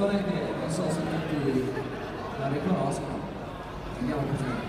canzone che non so se tutti la riconoscono. Andiamo così.